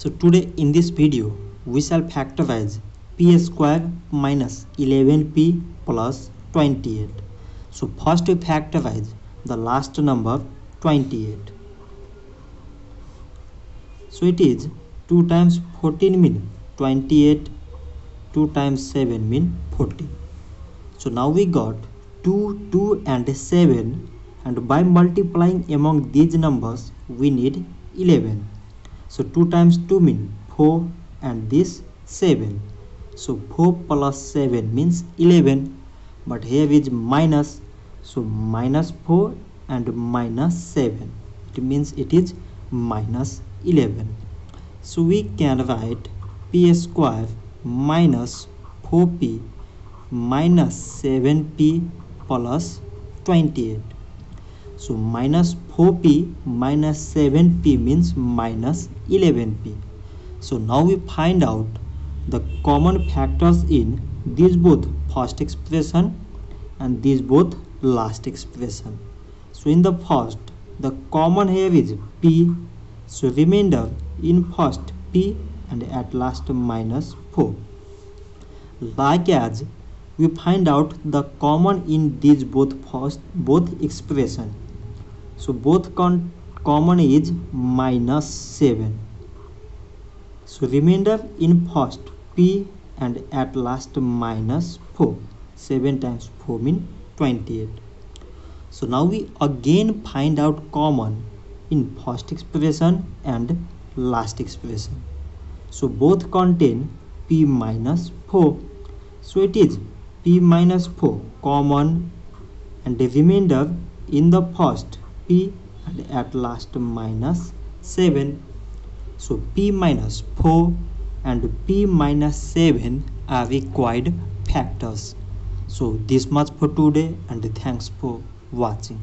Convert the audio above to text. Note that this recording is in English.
So today in this video we shall factorize p square minus 11p plus 28. So first we factorize the last number 28. So it is 2 times 14 mean 28, 2 times 7 mean 40. So now we got 2, 2 and 7 and by multiplying among these numbers we need 11. So 2 times 2 mean 4 and this 7. So 4 plus 7 means 11 but here is minus. So minus 4 and minus 7 it means it is minus 11 so we can write p square minus 4p minus 7p plus 28 so minus 4p minus 7p means minus 11p so now we find out the common factors in these both first expression and these both last expression. So in the first the common here is p. So remainder in first p and at last minus 4 like as we find out the common in these both first both expression so both common is minus 7 so remainder in first p and at last minus 4 7 times 4 mean 28 so now we again find out common in first expression and last expression. So both contain p minus 4 so it is p minus 4 common and the remainder in the first p and at last minus 7 so p minus 4 and p minus 7 are required factors. So this much for today and thanks for watching